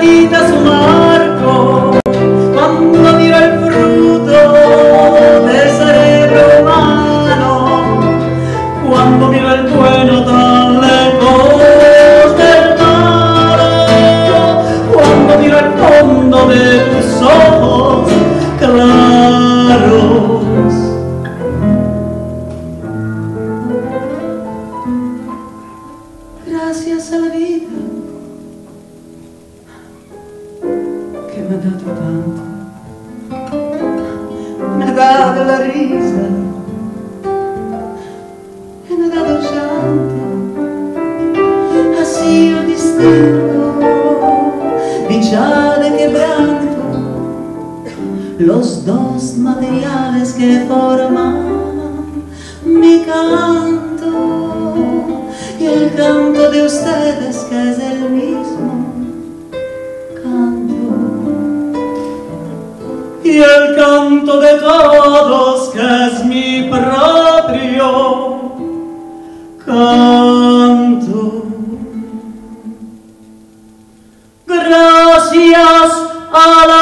su marco cuando mira el fruto del cerebro humano, cuando mira el bueno tan lejos del malo, cuando mira el fondo de tus ojos claros. Gracias a la vida dato tanto, Mi ne ha dato la risa, ah, e mi ha dato il santo, asilo di stelo, di ciade che branco, los dos materiales che forma mi canto, y el canto di ustedes che es el y el canto de todos que es mi propio canto. Gracias a la